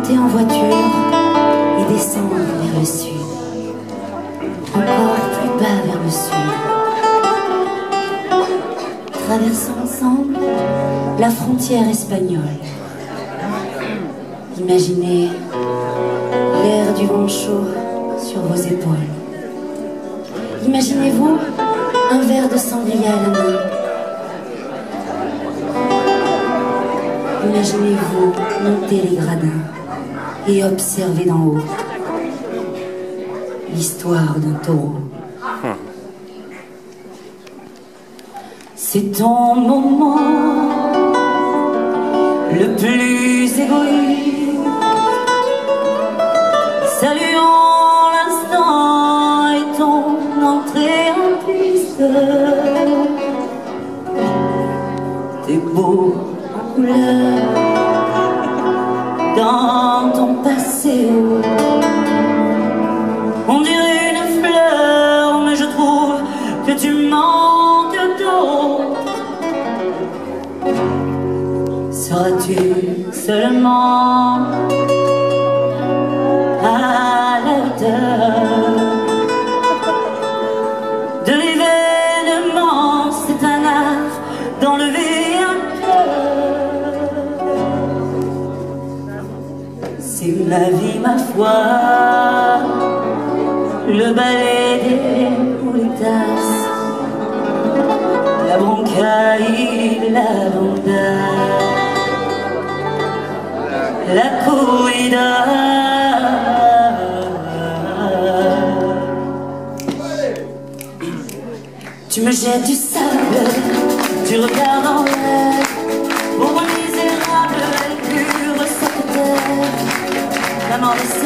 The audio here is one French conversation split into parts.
monter en voiture et descendre vers le sud. Encore plus bas vers le sud. Traversons ensemble la frontière espagnole. Imaginez l'air du vent chaud sur vos épaules. Imaginez-vous un verre de sangria à la main. Imaginez-vous monter les gradins et observer d'en haut l'histoire d'un taureau. Hum. C'est ton moment le plus égoïste. Saluons l'instant et ton entrée en piste. T'es beau en couleur dans on dirait une fleur, mais je trouve que tu manques d'eau. Seras-tu seulement C'est ma vie, ma foi, le balai des politas, la broncaille, la banda, la corrida. Tu me jettes du sable, tu regardes en Thomas.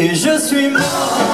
et je suis mort.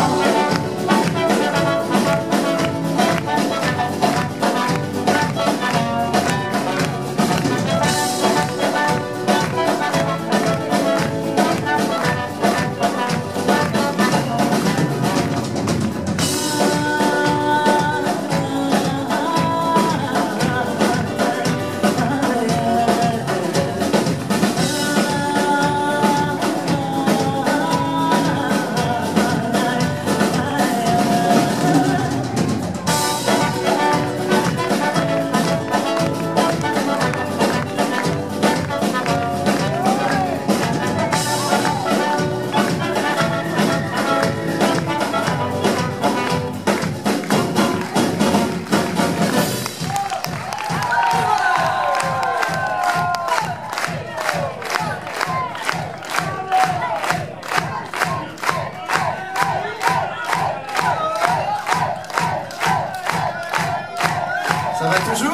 Ça va toujours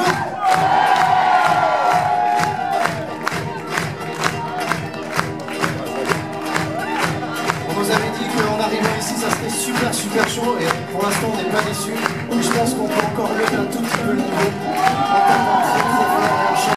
On nous avait dit qu'en arrivant ici, ça serait super super chaud et pour l'instant on n'est pas déçus. Je pense qu'on peut encore lever un tout petit peu le niveau.